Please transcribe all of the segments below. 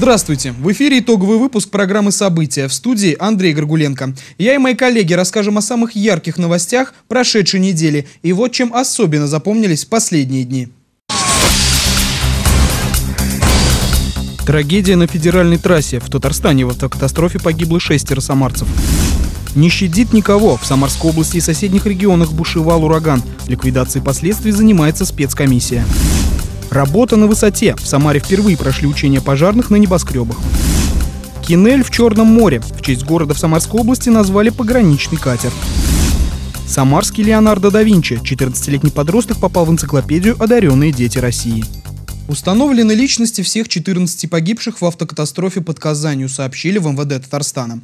Здравствуйте! В эфире итоговый выпуск программы «События» в студии Андрей Горгуленко. Я и мои коллеги расскажем о самых ярких новостях прошедшей недели и вот чем особенно запомнились последние дни. Трагедия на федеральной трассе. В Татарстане в автокатастрофе погибло шестеро самарцев. Не щадит никого. В Самарской области и соседних регионах бушевал ураган. Ликвидацией последствий занимается спецкомиссия. Работа на высоте. В Самаре впервые прошли учения пожарных на небоскребах. Кинель в Черном море. В честь города в Самарской области назвали пограничный катер. Самарский Леонардо да Винчи. 14-летний подросток попал в энциклопедию «Одаренные дети России». Установлены личности всех 14 погибших в автокатастрофе под Казанью, сообщили в МВД Татарстана.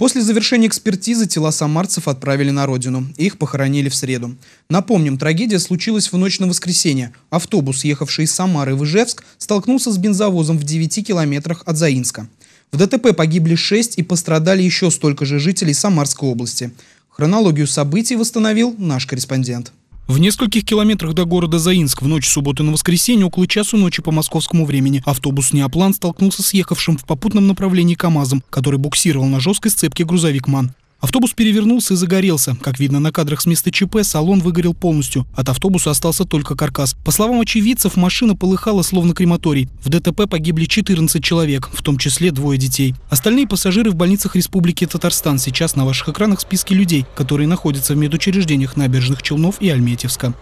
После завершения экспертизы тела самарцев отправили на родину. Их похоронили в среду. Напомним, трагедия случилась в ночь на воскресенье. Автобус, ехавший из Самары в Ижевск, столкнулся с бензовозом в 9 километрах от Заинска. В ДТП погибли 6 и пострадали еще столько же жителей Самарской области. Хронологию событий восстановил наш корреспондент. В нескольких километрах до города Заинск в ночь субботы на воскресенье около часу ночи по московскому времени автобус «Неоплан» столкнулся с ехавшим в попутном направлении КАМАЗом, который буксировал на жесткой сцепке грузовик «МАН». Автобус перевернулся и загорелся. Как видно на кадрах с места ЧП, салон выгорел полностью. От автобуса остался только каркас. По словам очевидцев, машина полыхала словно крематорий. В ДТП погибли 14 человек, в том числе двое детей. Остальные пассажиры в больницах Республики Татарстан. Сейчас на ваших экранах списки людей, которые находятся в медучреждениях набережных Челнов и Альметьевска.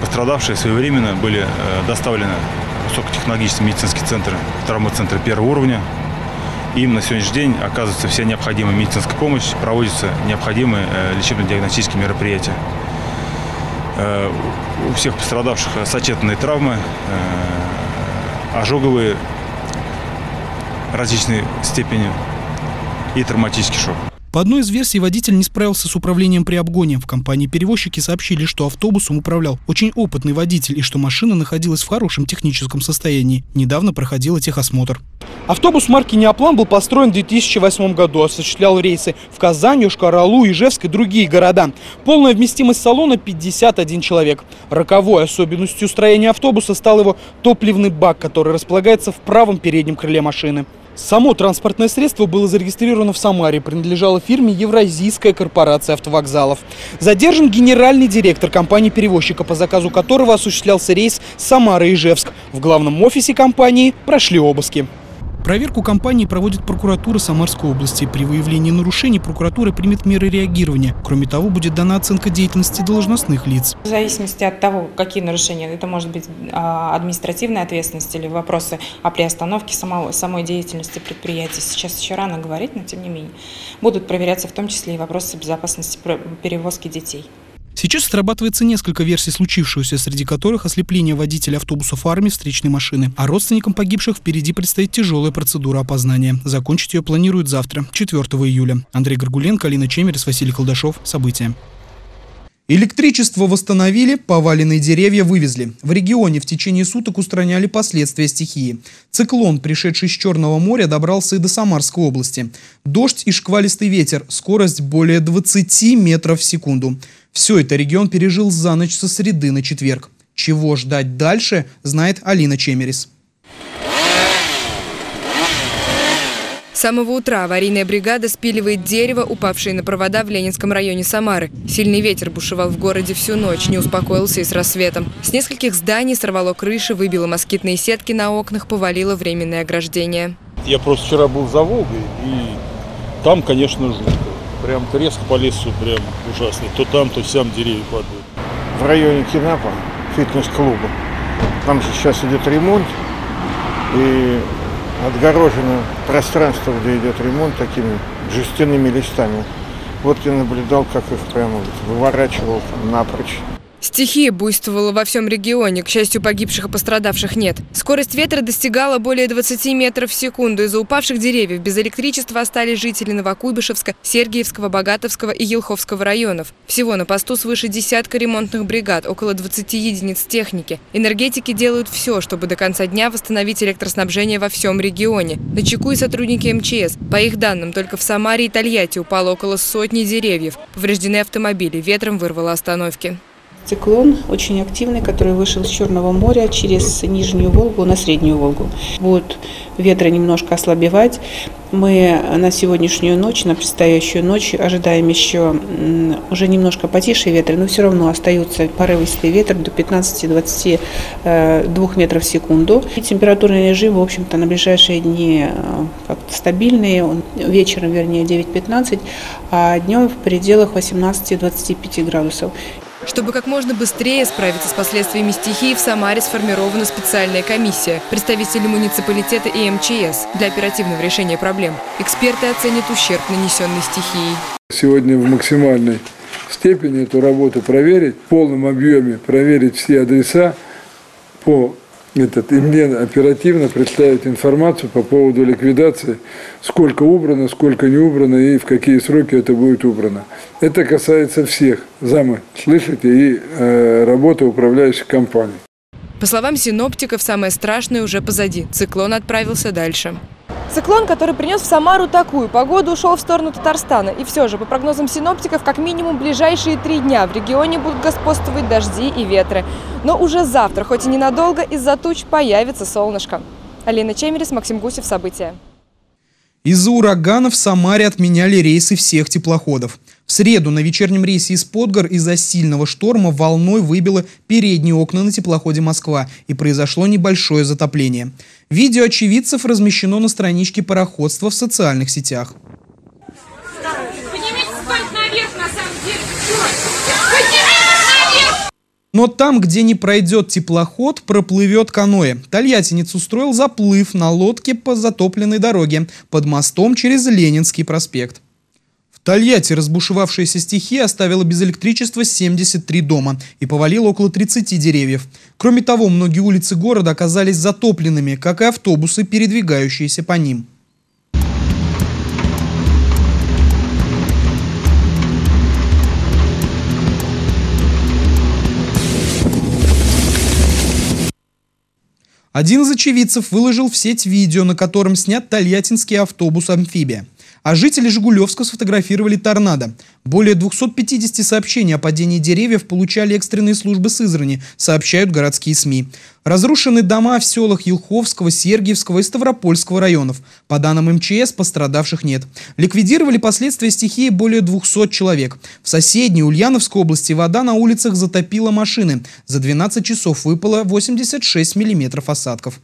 Пострадавшие своевременно были э, доставлены в высокотехнологический медицинский центр, травмоцентр первого уровня, им на сегодняшний день оказывается вся необходимая медицинская помощь, проводятся необходимые э, лечебно-диагностические мероприятия. Э, у всех пострадавших сочетанные травмы, э, ожоговые различной степени и травматический шок. По одной из версий, водитель не справился с управлением при обгоне. В компании-перевозчики сообщили, что автобусом управлял очень опытный водитель и что машина находилась в хорошем техническом состоянии. Недавно проходила техосмотр. Автобус марки «Неоплан» был построен в 2008 году, осуществлял рейсы в Казань, Йошкар-Олу, Ижевск и другие города. Полная вместимость салона 51 человек. Роковой особенностью строения автобуса стал его топливный бак, который располагается в правом переднем крыле машины. Само транспортное средство было зарегистрировано в Самаре, принадлежало фирме Евразийская корпорация автовокзалов. Задержан генеральный директор компании-перевозчика, по заказу которого осуществлялся рейс Самара-Ижевск. В главном офисе компании прошли обыски. Проверку компании проводит прокуратура Самарской области. При выявлении нарушений прокуратура примет меры реагирования. Кроме того, будет дана оценка деятельности должностных лиц. В зависимости от того, какие нарушения, это может быть а, административная ответственность или вопросы о приостановке самого, самой деятельности предприятия. Сейчас еще рано говорить, но тем не менее. Будут проверяться в том числе и вопросы безопасности перевозки детей. Сейчас срабатывается несколько версий случившегося, среди которых ослепление водителя автобуса фарме встречной машины. А родственникам погибших впереди предстоит тяжелая процедура опознания. Закончить ее планируют завтра, 4 июля. Андрей Горгуленко, Алина Чемерис, Василий Колдашов. События. Электричество восстановили, поваленные деревья вывезли. В регионе в течение суток устраняли последствия стихии. Циклон, пришедший с Черного моря, добрался и до Самарской области. Дождь и шквалистый ветер, скорость более 20 метров в секунду. Все это регион пережил за ночь со среды на четверг. Чего ждать дальше, знает Алина Чемерис. С самого утра аварийная бригада спиливает дерево, упавшее на провода в Ленинском районе Самары. Сильный ветер бушевал в городе всю ночь, не успокоился и с рассветом. С нескольких зданий сорвало крыши, выбило москитные сетки на окнах, повалило временное ограждение. Я просто вчера был за Волгой, и там, конечно, жутко. Прям резко по лесу, прям ужасно. То там, то сям деревья падают. В районе Кинапа, фитнес-клуба, там же сейчас идет ремонт, и отгорожено пространство, где идет ремонт, такими жестяными листами. Вот я наблюдал, как их прямо выворачивал напрочь. Стихия буйствовала во всем регионе. К счастью, погибших и пострадавших нет. Скорость ветра достигала более 20 метров в секунду. Из-за упавших деревьев без электричества остались жители Новокуйбышевска, Сергиевского, Богатовского и Елховского районов. Всего на посту свыше десятка ремонтных бригад, около 20 единиц техники. Энергетики делают все, чтобы до конца дня восстановить электроснабжение во всем регионе. На чеку и сотрудники МЧС. По их данным, только в Самаре и Тольятти упало около сотни деревьев. Повреждены автомобили, ветром вырвало остановки Циклон очень активный, который вышел с Черного моря через Нижнюю Волгу на Среднюю Волгу. Будут ветры немножко ослабевать. Мы на сегодняшнюю ночь, на предстоящую ночь ожидаем еще уже немножко потише ветры, но все равно остаются порывистый ветер до 15-22 э, метров в секунду. И температурный режим, в общем-то, на ближайшие дни э, стабильный, вечером, вернее, 9-15, а днем в пределах 18-25 градусов. Чтобы как можно быстрее справиться с последствиями стихии, в Самаре сформирована специальная комиссия, представители муниципалитета и МЧС для оперативного решения проблем. Эксперты оценят ущерб, нанесенный стихией. Сегодня в максимальной степени эту работу проверить, в полном объеме проверить все адреса по этот, и мне оперативно представить информацию по поводу ликвидации, сколько убрано, сколько не убрано и в какие сроки это будет убрано. Это касается всех, замы, слышите, и э, работы управляющих компаний. По словам синоптиков, самое страшное уже позади. Циклон отправился дальше. Циклон, который принес в Самару такую погоду, ушел в сторону Татарстана. И все же, по прогнозам синоптиков, как минимум ближайшие три дня в регионе будут господствовать дожди и ветры. Но уже завтра, хоть и ненадолго, из-за туч появится солнышко. Алина Чемерис, Максим Гусев. События. Из-за урагана в Самаре отменяли рейсы всех теплоходов. В среду на вечернем рейсе из Подгор из-за сильного шторма волной выбило передние окна на теплоходе «Москва» и произошло небольшое затопление. Видео очевидцев размещено на страничке пароходства в социальных сетях. Но там, где не пройдет теплоход, проплывет каноэ. Тольяттинец устроил заплыв на лодке по затопленной дороге под мостом через Ленинский проспект. В Тольятти разбушевавшаяся стихия оставила без электричества 73 дома и повалила около 30 деревьев. Кроме того, многие улицы города оказались затопленными, как и автобусы, передвигающиеся по ним. Один из очевидцев выложил в сеть видео, на котором снят тольяттинский автобус-амфибия. А жители Жигулевска сфотографировали торнадо. Более 250 сообщений о падении деревьев получали экстренные службы Сызрани, сообщают городские СМИ. Разрушены дома в селах Елховского, Сергиевского и Ставропольского районов. По данным МЧС, пострадавших нет. Ликвидировали последствия стихии более 200 человек. В соседней Ульяновской области вода на улицах затопила машины. За 12 часов выпало 86 миллиметров осадков.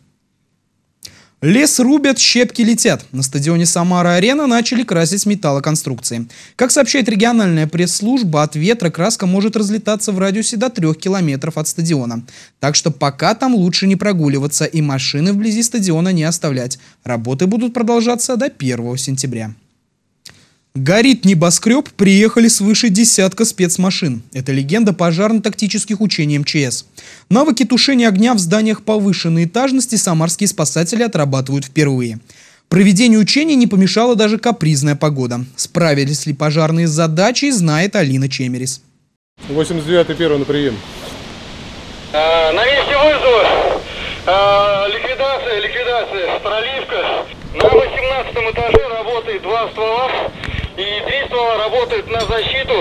Лес рубят, щепки летят. На стадионе Самара-Арена начали красить металлоконструкции. Как сообщает региональная пресс-служба, от ветра краска может разлетаться в радиусе до 3 километров от стадиона. Так что пока там лучше не прогуливаться и машины вблизи стадиона не оставлять. Работы будут продолжаться до 1 сентября. Горит небоскреб, приехали свыше десятка спецмашин. Это легенда пожарно-тактических учений МЧС. Навыки тушения огня в зданиях повышенной этажности самарские спасатели отрабатывают впервые. Проведению учений не помешала даже капризная погода. Справились ли пожарные с задачей, знает Алина Чемерис. 89-й первый на прием. А, на месте вызова. А, ликвидация, ликвидация, проливка. На 18 этаже работает два ствола. И три ствола работают на защиту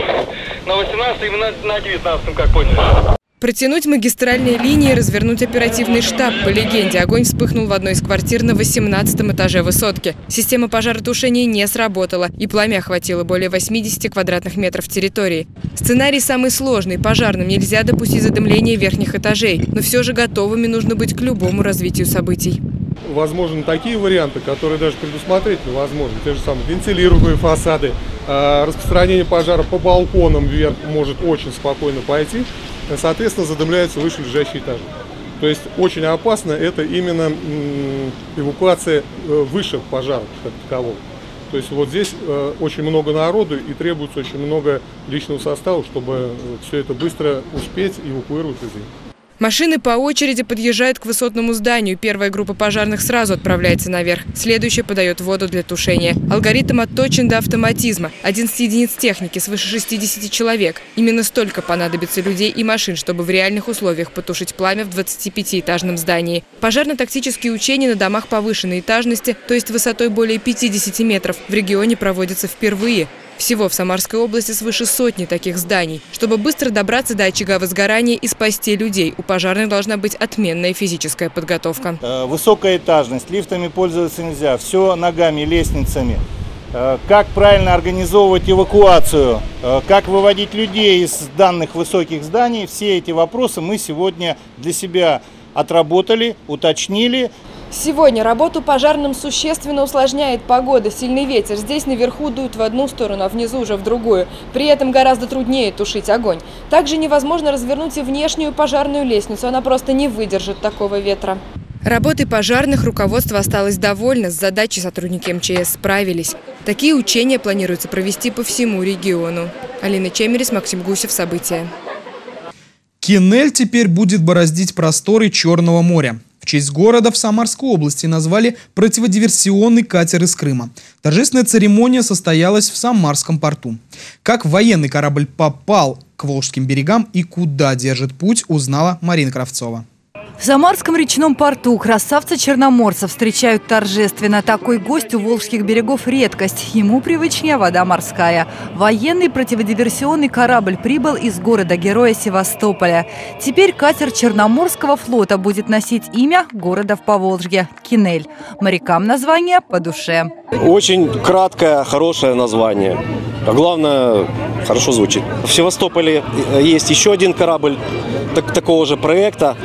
на 18 и на 19, как понял. Протянуть магистральные линии, развернуть оперативный штаб. По легенде, огонь вспыхнул в одной из квартир на 18 этаже высотки. Система пожаротушения не сработала, и пламя охватило более 80 квадратных метров территории. Сценарий самый сложный. Пожарным нельзя допустить задымления верхних этажей, но все же готовыми нужно быть к любому развитию событий возможны такие варианты, которые даже предусмотреть невозможно. Те же самые вентилируемые фасады, а, распространение пожара по балконам вверх может очень спокойно пойти. Соответственно, задымляются выше лежащие этажи. То есть очень опасно это именно эвакуация э, выше пожара как такового. То есть вот здесь э, очень много народу и требуется очень много личного состава, чтобы э, все это быстро успеть эвакуировать из них. Машины по очереди подъезжают к высотному зданию. Первая группа пожарных сразу отправляется наверх. Следующая подает воду для тушения. Алгоритм отточен до автоматизма. 11 единиц техники, свыше 60 человек. Именно столько понадобится людей и машин, чтобы в реальных условиях потушить пламя в 25-этажном здании. Пожарно-тактические учения на домах повышенной этажности, то есть высотой более 50 метров, в регионе проводятся впервые. Всего в Самарской области свыше сотни таких зданий. Чтобы быстро добраться до очага возгорания и спасти людей, у пожарных должна быть отменная физическая подготовка. Э, высокая этажность, лифтами пользоваться нельзя, все ногами, лестницами. Э, как правильно организовывать эвакуацию, э, как выводить людей из данных высоких зданий, все эти вопросы мы сегодня для себя отработали, уточнили. Сегодня работу пожарным существенно усложняет погода, сильный ветер. Здесь наверху дует в одну сторону, а внизу уже в другую. При этом гораздо труднее тушить огонь. Также невозможно развернуть и внешнюю пожарную лестницу, она просто не выдержит такого ветра. Работой пожарных руководство осталось довольно, с задачей сотрудники МЧС справились. Такие учения планируется провести по всему региону. Алина Чемерис, Максим Гусев. События. Кинель теперь будет бороздить просторы Черного моря. Честь города в Самарской области назвали противодиверсионный катер из Крыма. Торжественная церемония состоялась в Самарском порту. Как военный корабль попал к Волжским берегам и куда держит путь, узнала Марина Кравцова. В Самарском речном порту красавца-черноморца встречают торжественно. Такой гость у Волжских берегов – редкость. Ему привычнее вода морская. Военный противодиверсионный корабль прибыл из города-героя Севастополя. Теперь катер Черноморского флота будет носить имя города в Поволжье – Кинель. Морякам название по душе. Очень краткое, хорошее название. А главное, хорошо звучит. В Севастополе есть еще один корабль так, такого же проекта.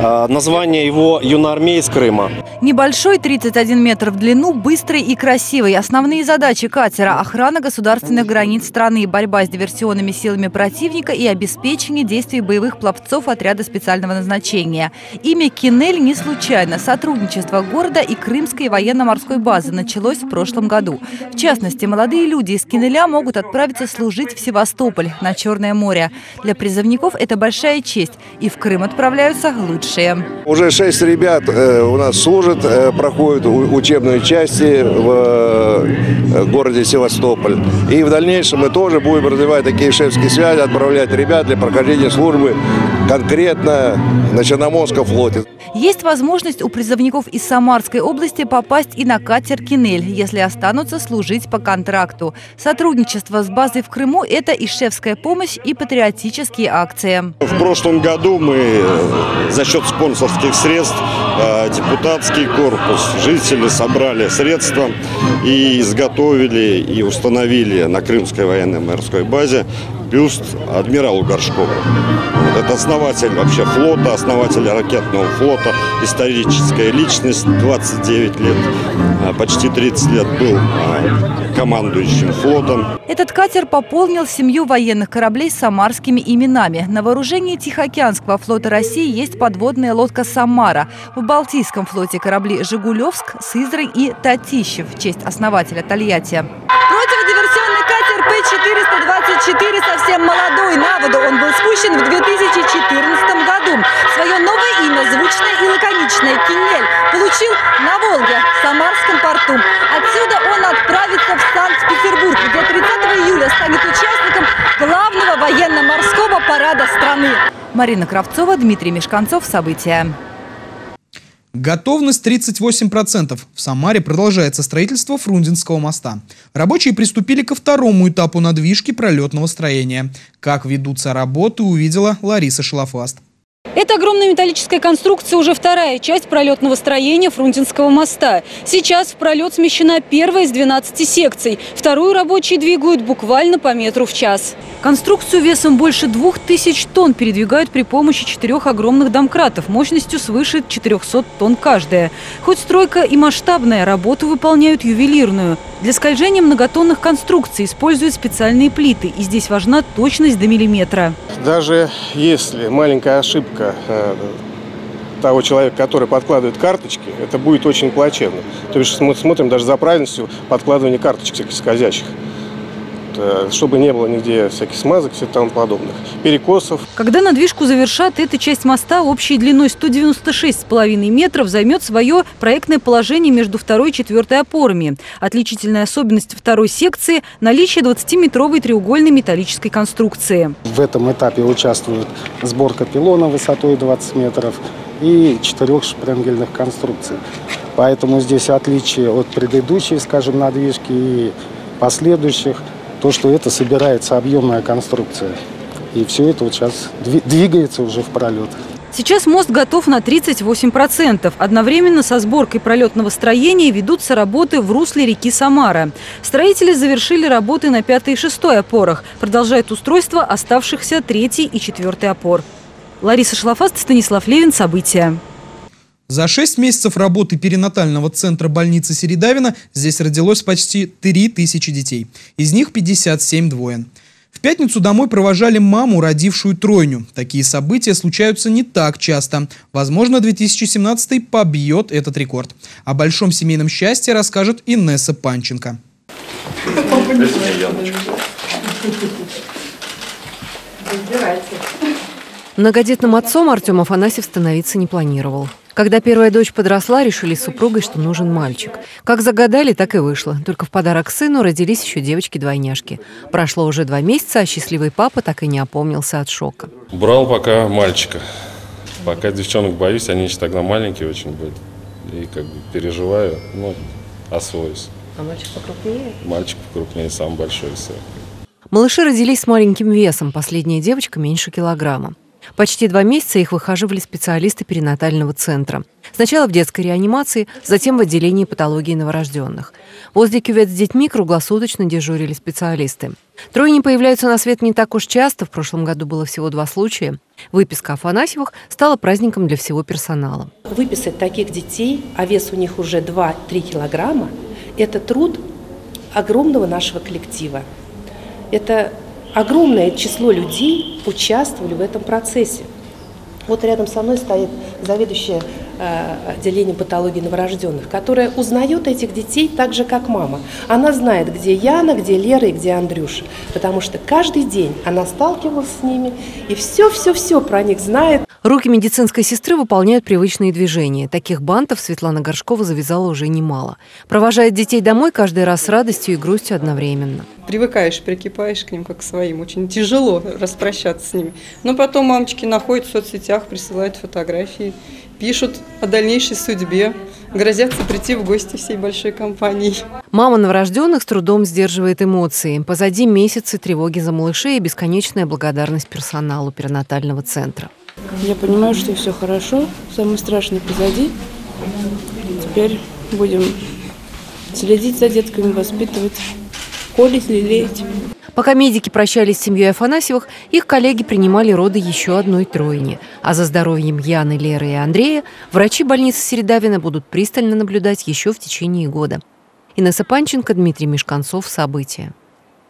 А, название его «Юноармей из Крыма». Небольшой, 31 метр в длину, быстрый и красивый. Основные задачи катера – охрана государственных границ страны, борьба с диверсионными силами противника и обеспечение действий боевых пловцов отряда специального назначения. Имя Кинель не случайно. Сотрудничество города и Крымской военно-морской базы началось в прошлом году. В частности, молодые люди из Кинеля могут отправиться служить в Севастополь, на Черное море. Для призывников это большая честь. И в Крым отправляются лучше лучшие. Уже шесть ребят э, у нас служат, э, проходят учебные части в э, городе Севастополь. И в дальнейшем мы тоже будем развивать такие шефские связи, отправлять ребят для прохождения службы конкретно на Черноморском флоте. Есть возможность у призывников из Самарской области попасть и на катер «Кинель», если останутся служить по контракту. Сотрудничество с базой в Крыму – это и шефская помощь, и патриотические акции. В прошлом году мы за счет спонсорских средств э, депутатский корпус, жители собрали средства и изготовили и установили на Крымской военной морской базе бюст адмиралу Горшкову. Это основатель вообще флота, основатель ракетного флота, историческая личность, 29 лет, а, почти 30 лет был а, командующим флотом. Этот катер пополнил семью военных кораблей с самарскими именами. На вооружении Тихоокеанского флота России есть подводная лодка «Самара». В Балтийском флоте корабли «Жигулевск», «Сызрань» и «Татищев» в честь основателя Тольятти. Против 424 совсем молодой на воду. Он был спущен в 2014 году. Свое новое имя, звучное и лаконичное, Кинель, получил на Волге, в Самарском порту. Отсюда он отправится в Санкт-Петербург, где 30 июля станет участником главного военно-морского парада страны. Марина Кравцова, Дмитрий Мешканцов. События. Готовность 38%. В Самаре продолжается строительство Фрунзенского моста. Рабочие приступили ко второму этапу надвижки пролетного строения. Как ведутся работы, увидела Лариса Шлафаст. Это огромная металлическая конструкция, уже вторая часть пролетного строения Фрунзенского моста. Сейчас в пролет смещена первая из 12 секций. Вторую рабочие двигают буквально по метру в час. Конструкцию весом больше двух тысяч тонн передвигают при помощи четырех огромных домкратов мощностью свыше 400 тонн каждая. Хоть стройка и масштабная, работу выполняют ювелирную. Для скольжения многотонных конструкций используют специальные плиты, и здесь важна точность до миллиметра. Даже если маленькая ошибка э, того человека, который подкладывает карточки, это будет очень плачевно. То есть мы смотрим даже за правильностью подкладывания карточек скользящих. Э, чтобы не было нигде всяких смазок и тому подобных, перекосов. Когда надвижку завершат, эта часть моста общей длиной 196,5 метров займет свое проектное положение между второй и четвертой опорами. Отличительная особенность второй секции – наличие 20-метровой треугольной металлической конструкции. В этом этапе участвует сборка пилона высотой 20 метров и четырех шпренгельных конструкций. Поэтому здесь отличие от предыдущей, скажем, надвижки и последующих – то, что это собирается объемная конструкция. И все это вот сейчас двигается уже в пролет. Сейчас мост готов на 38%. Одновременно со сборкой пролетного строения ведутся работы в русле реки Самара. Строители завершили работы на пятой и шестой опорах. Продолжает устройство оставшихся третий и четвертый опор. Лариса Шлафаст, Станислав Левин. События. За шесть месяцев работы перинатального центра больницы Середавина здесь родилось почти 3000 детей. Из них 57 двоен. В пятницу домой провожали маму, родившую тройню. Такие события случаются не так часто. Возможно, 2017 побьет этот рекорд. О большом семейном счастье расскажет Инесса Панченко. Многодетным отцом Артем Афанасьев становиться не планировал. Когда первая дочь подросла, решили с супругой, что нужен мальчик. Как загадали, так и вышло. Только в подарок сыну родились еще девочки-двойняшки. Прошло уже два месяца, а счастливый папа так и не опомнился от шока. Брал пока мальчика. Пока девчонок боюсь, они еще тогда маленькие очень были. И как бы переживаю, ну, освоюсь. А мальчик покрупнее? Мальчик покрупнее, самый большой всех. Малыши родились с маленьким весом, последняя девочка меньше килограмма. Почти два месяца их выхаживали специалисты перинатального центра. Сначала в детской реанимации, затем в отделении патологии новорожденных. Возле кювет с детьми круглосуточно дежурили специалисты. Трое не появляются на свет не так уж часто, в прошлом году было всего два случая. Выписка Афанасьевых стала праздником для всего персонала. Выписать таких детей, а вес у них уже 2-3 килограмма, это труд огромного нашего коллектива. Это огромное число людей участвовали в этом процессе. Вот рядом со мной стоит заведующая э, отделением патологии новорожденных, которая узнает этих детей так же, как мама. Она знает, где Яна, где Лера и где Андрюша, потому что каждый день она сталкивалась с ними и все-все-все про них знает. Руки медицинской сестры выполняют привычные движения. Таких бантов Светлана Горшкова завязала уже немало. Провожает детей домой каждый раз с радостью и грустью одновременно. Привыкаешь, прикипаешь к ним как к своим. Очень тяжело распрощаться с ними. Но потом мамочки находят в соцсетях, присылают фотографии, пишут о дальнейшей судьбе, грозятся прийти в гости всей большой компании. Мама новорожденных с трудом сдерживает эмоции. Позади месяцы тревоги за малышей и бесконечная благодарность персоналу перинатального центра. Я понимаю, что все хорошо, самое страшное позади. Теперь будем следить за детками, воспитывать, холить, лелеять. Пока медики прощались с семьей Афанасьевых, их коллеги принимали роды еще одной тройни. А за здоровьем Яны, Леры и Андрея врачи больницы Середавина будут пристально наблюдать еще в течение года. Инесса Панченко, Дмитрий Мешканцов. События.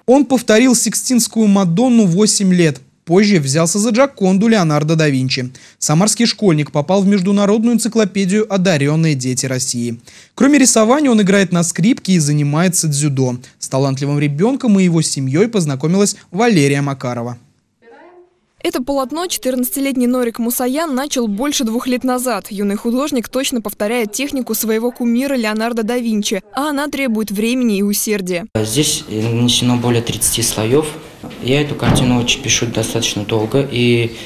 Он повторил Сикстинскую Мадонну 8 лет. Позже взялся за Джаконду Леонардо да Винчи. Самарский школьник попал в международную энциклопедию «Одаренные дети России». Кроме рисования, он играет на скрипке и занимается дзюдо. С талантливым ребенком и его семьей познакомилась Валерия Макарова. Это полотно 14-летний Норик Мусаян начал больше двух лет назад. Юный художник точно повторяет технику своего кумира Леонардо да Винчи, а она требует времени и усердия. Здесь нанесено более 30 слоев. Я эту картину очень пишу достаточно долго, и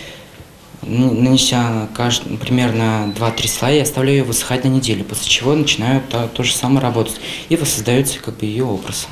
нанеся каждый, примерно 2-3 слоя, я оставляю ее высыхать на неделю, после чего начинаю то, то же самое работать, и воссоздается как бы ее образ.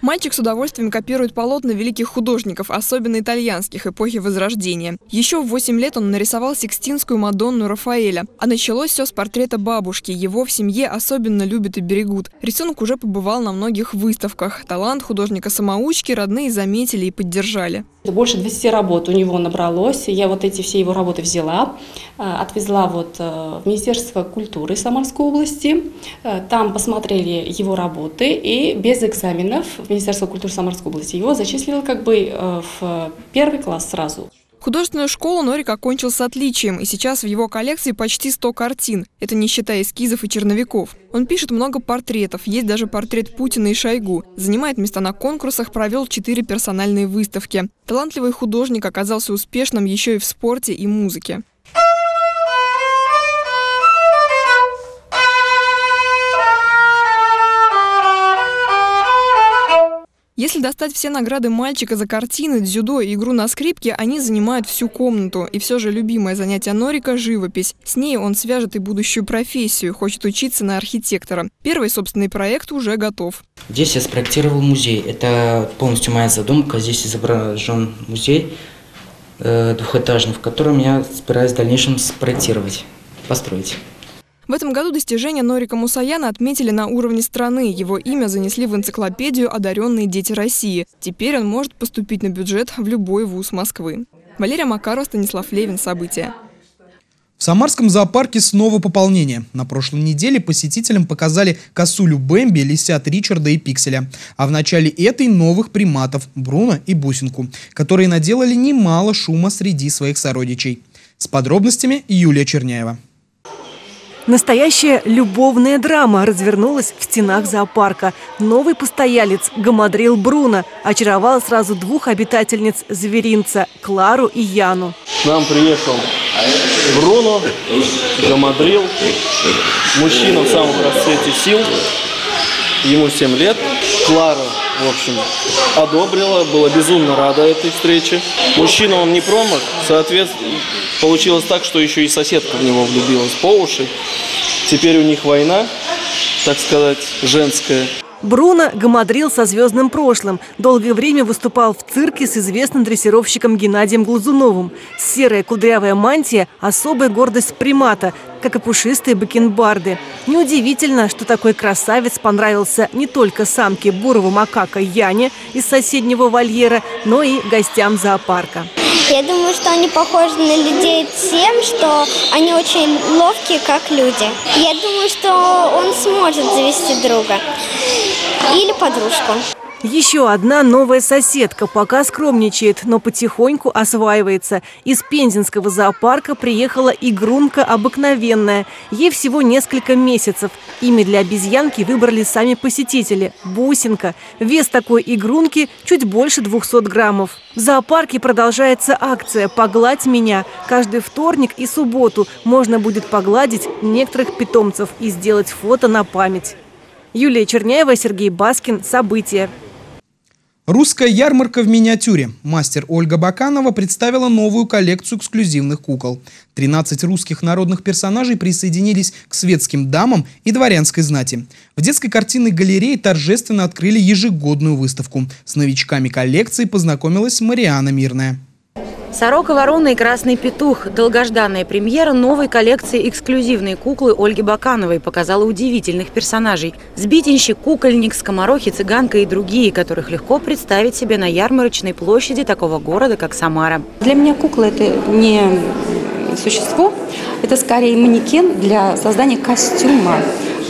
Мальчик с удовольствием копирует полотна великих художников, особенно итальянских, эпохи Возрождения. Еще в 8 лет он нарисовал Сикстинскую Мадонну Рафаэля. А началось все с портрета бабушки. Его в семье особенно любят и берегут. Рисунок уже побывал на многих выставках. Талант художника-самоучки родные заметили и поддержали. Больше 20 работ у него набралось. Я вот эти все его работы взяла, э, отвезла вот э, в Министерство культуры Самарской области. Э, там посмотрели его работы и без экзаменов в Министерство культуры Самарской области его зачислила как бы в первый класс сразу. Художественную школу Норик окончил с отличием, и сейчас в его коллекции почти 100 картин. Это не считая эскизов и черновиков. Он пишет много портретов, есть даже портрет Путина и Шойгу. Занимает места на конкурсах, провел четыре персональные выставки. Талантливый художник оказался успешным еще и в спорте и музыке. Если достать все награды мальчика за картины, дзюдо и игру на скрипке, они занимают всю комнату. И все же любимое занятие Норика – живопись. С ней он свяжет и будущую профессию, хочет учиться на архитектора. Первый собственный проект уже готов. Здесь я спроектировал музей. Это полностью моя задумка. Здесь изображен музей э, двухэтажный, в котором я собираюсь в дальнейшем спроектировать, построить. В этом году достижения Норика Мусаяна отметили на уровне страны. Его имя занесли в энциклопедию «Одаренные дети России». Теперь он может поступить на бюджет в любой вуз Москвы. Валерия Макарова, Станислав Левин. События. В Самарском зоопарке снова пополнение. На прошлой неделе посетителям показали косулю Бэмби, лисят Ричарда и Пикселя. А в начале этой новых приматов – Бруно и Бусинку, которые наделали немало шума среди своих сородичей. С подробностями Юлия Черняева. Настоящая любовная драма развернулась в стенах зоопарка. Новый постоялец Гамадрил Бруно очаровал сразу двух обитательниц зверинца – Клару и Яну. К нам приехал Бруно, Гамадрил, мужчина в самом расцвете сил, ему 7 лет. Клара, в общем, одобрила, была безумно рада этой встрече. Мужчина он не промах, соответственно, получилось так, что еще и соседка в него влюбилась по уши. Теперь у них война, так сказать, женская. Бруно гамадрил со звездным прошлым. Долгое время выступал в цирке с известным дрессировщиком Геннадием Глазуновым. Серая кудрявая мантия – особая гордость примата, как и пушистые бакенбарды. Неудивительно, что такой красавец понравился не только самке бурого макака Яне из соседнего вольера, но и гостям зоопарка. Я думаю, что они похожи на людей тем, что они очень ловкие, как люди. Я думаю, что он сможет завести друга или подружку. Еще одна новая соседка пока скромничает, но потихоньку осваивается. Из пензенского зоопарка приехала игрунка обыкновенная. Ей всего несколько месяцев. Имя для обезьянки выбрали сами посетители – Бусинка. Вес такой игрунки чуть больше 200 граммов. В зоопарке продолжается акция «Погладь меня». Каждый вторник и субботу можно будет погладить некоторых питомцев и сделать фото на память. Юлия Черняева, Сергей Баскин. События. Русская ярмарка в миниатюре. Мастер Ольга Баканова представила новую коллекцию эксклюзивных кукол. 13 русских народных персонажей присоединились к светским дамам и дворянской знати. В детской картинной галерее торжественно открыли ежегодную выставку. С новичками коллекции познакомилась Мариана Мирная. «Сорока, ворона и красный петух» – долгожданная премьера новой коллекции эксклюзивной куклы Ольги Бакановой показала удивительных персонажей. Сбитенщик, кукольник, скоморохи, цыганка и другие, которых легко представить себе на ярмарочной площади такого города, как Самара. Для меня кукла – это не существо, это скорее манекен для создания костюма.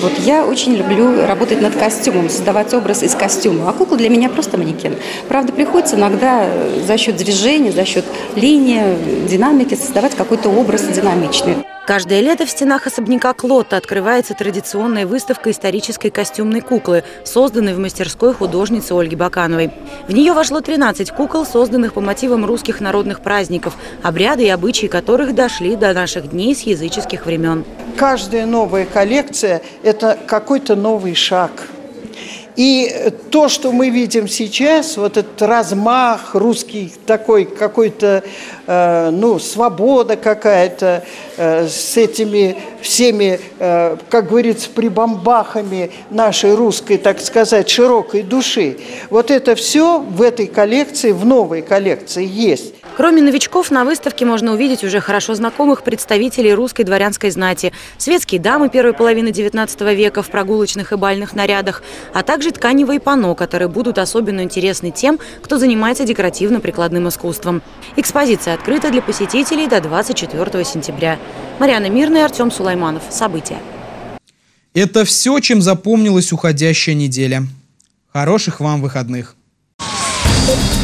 Вот я очень люблю работать над костюмом, создавать образ из костюма. А кукла для меня просто манекен. Правда, приходится иногда за счет движения, за счет линии, динамики создавать какой-то образ динамичный. Каждое лето в стенах особняка Клотта открывается традиционная выставка исторической костюмной куклы, созданной в мастерской художницы Ольги Бакановой. В нее вошло 13 кукол, созданных по мотивам русских народных праздников, обряды и обычаи которых дошли до наших дней с языческих времен. Каждая новая коллекция – это какой-то новый шаг – и то, что мы видим сейчас, вот этот размах русский такой, какой-то, э, ну, свобода какая-то э, с этими всеми, э, как говорится, прибамбахами нашей русской, так сказать, широкой души. Вот это все в этой коллекции, в новой коллекции есть. Кроме новичков, на выставке можно увидеть уже хорошо знакомых представителей русской дворянской знати, светские дамы первой половины XIX века в прогулочных и бальных нарядах, а также тканевые панно, которые будут особенно интересны тем, кто занимается декоративно-прикладным искусством. Экспозиция открыта для посетителей до 24 сентября. Марьяна Мирная, Артем Сулайманов. События. Это все, чем запомнилась уходящая неделя. Хороших вам выходных. Thank you.